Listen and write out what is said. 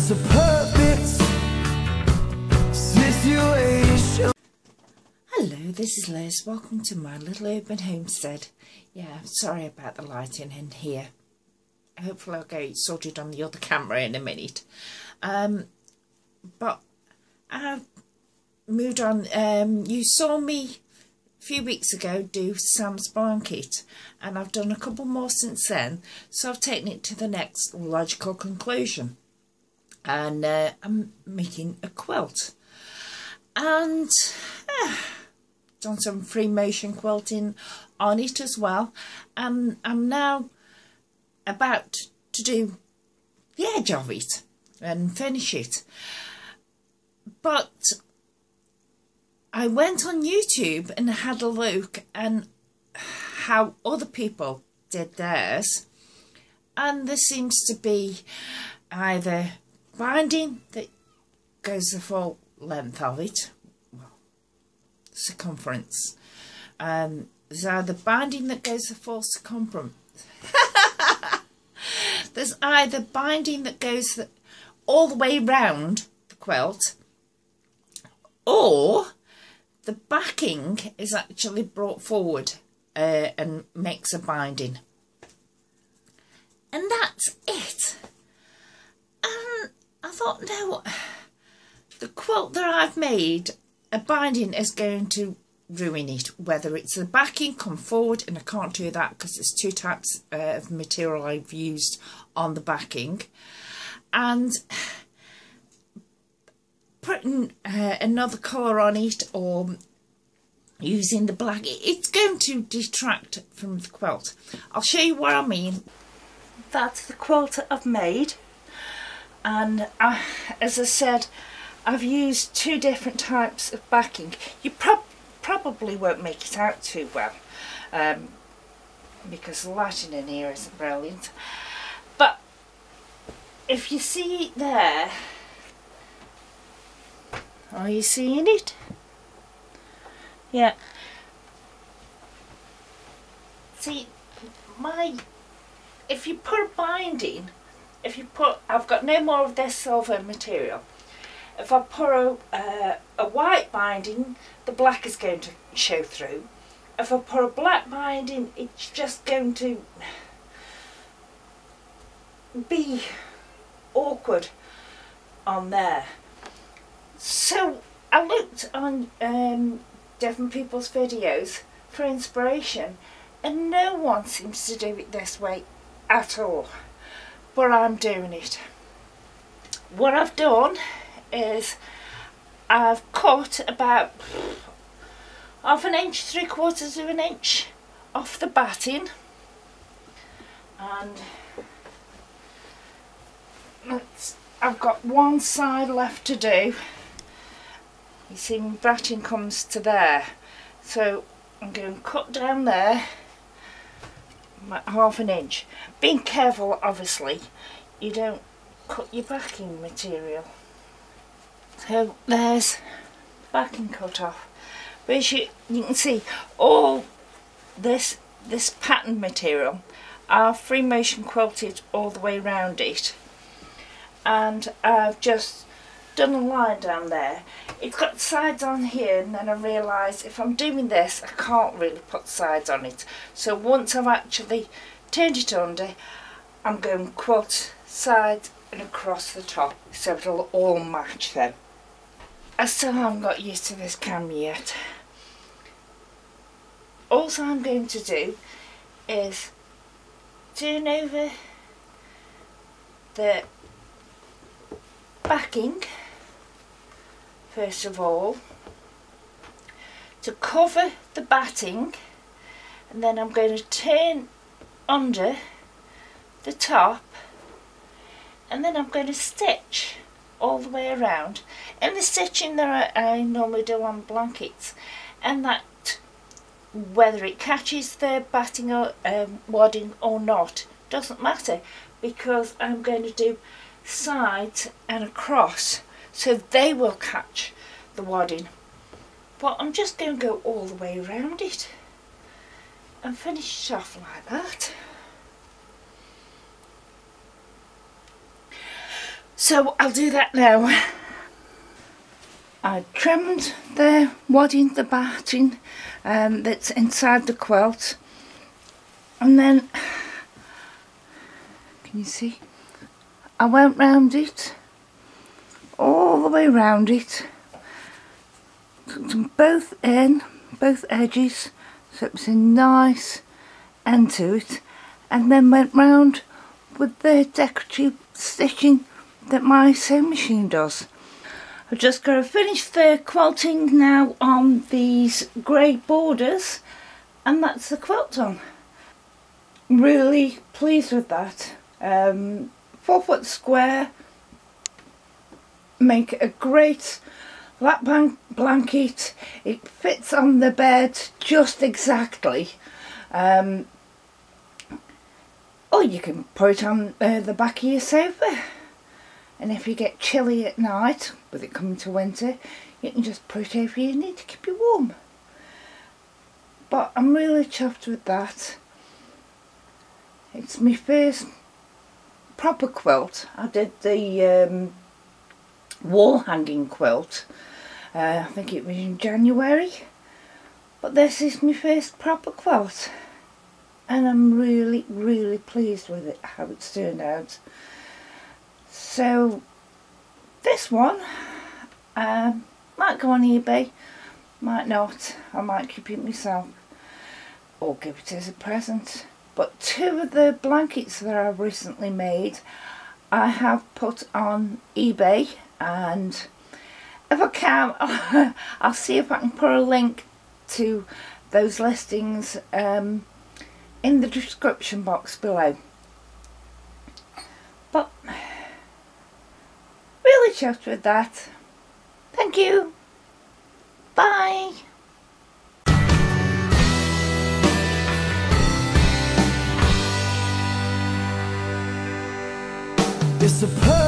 It's a perfect situation. Hello, this is Liz. Welcome to my little urban homestead. Yeah, sorry about the lighting in here. Hopefully I'll get it sorted on the other camera in a minute. Um, but I've moved on. Um, you saw me a few weeks ago do Sam's blanket and I've done a couple more since then. So I've taken it to the next logical conclusion. And uh, I'm making a quilt. And... Uh, done some free motion quilting on it as well. And I'm now about to do the edge of it and finish it. But I went on YouTube and had a look and how other people did theirs. And there seems to be either binding that goes the full length of it well, circumference. Um, there's either binding that goes the full circumference. there's either binding that goes the, all the way round the quilt or the backing is actually brought forward uh, and makes a binding. And that's it. I thought, no, the quilt that I've made a binding is going to ruin it whether it's the backing come forward and I can't do that because there's two types of material I've used on the backing. And putting uh, another colour on it or using the black it's going to detract from the quilt I'll show you what I mean. That's the quilt I've made and I, as I said I've used two different types of backing. You prob probably won't make it out too well um, because the lighting in here isn't brilliant. But if you see it there, are you seeing it? Yeah. See, my, if you put a binding, if you put, I've got no more of this silver material if I put a, uh, a white binding, the black is going to show through. If I put a black binding, it's just going to be awkward on there. So I looked on um, different people's videos for inspiration and no one seems to do it this way at all. But I'm doing it. What I've done is I've cut about half an inch, three quarters of an inch off the batting. And I've got one side left to do. You see my batting comes to there. So I'm going to cut down there half an inch. Being careful obviously. You don't cut your backing material. So there's backing cut off. But as you, you can see all this this pattern material are free motion quilted all the way around it. And I've just done a line down there it's got sides on here and then I realised if I'm doing this I can't really put sides on it so once I've actually turned it under eh, I'm going quilt sides and across the top so it'll all match them I still haven't got used to this camera yet. Also I'm going to do is turn over the backing first of all to cover the batting and then I'm going to turn under the top and then I'm going to stitch all the way around. And the stitching that I, I normally do on blankets and that whether it catches the batting or um, wadding or not doesn't matter because I'm going to do sides and across so they will catch the wadding. But I'm just going to go all the way around it and finish it off like that. So I'll do that now. I trimmed the wadding, the batting um, that's inside the quilt. And then can you see? I went round it all the way around it both in both edges so it was a nice end to it and then went round with the decorative stitching that my sewing machine does. I've just got to finish the quilting now on these grey borders and that's the quilt on. Really pleased with that. Um, four foot square, make a great lap blanket. It fits on the bed just exactly. Um, or you can put it on uh, the back of your sofa and if you get chilly at night with it coming to winter you can just put it over your knee to keep you warm but I'm really chuffed with that it's my first proper quilt I did the um, wall hanging quilt. Uh, I think it was in January. But this is my first proper quilt. And I'm really really pleased with it how it's turned out. So this one um, might go on eBay might not. I might keep it myself or give it as a present. But two of the blankets that I've recently made I have put on eBay and if I can I'll see if I can put a link to those listings um, in the description box below. But really chuffed with that. Thank you. Bye. It's a